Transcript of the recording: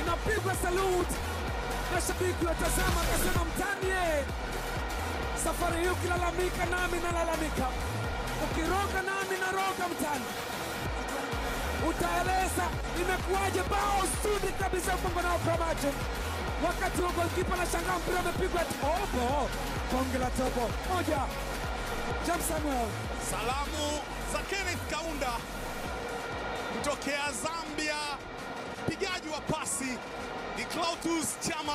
inapigwa salute, mashabiki watazama, akasema mtani ye, safari hii ukilalamika nami nalalamika, ukiroga nami naroga mtani, utaeleza imekuwaje. Bao studi kabisa, fungo nao macho, wakati wa golkipa na shangaa mpira umepigwa tobo, bonge la tobo. Moja. James Samuel. Salamu za Kenneth Kaunda kutokea Zambia, mpigaji ni Clatous Chama.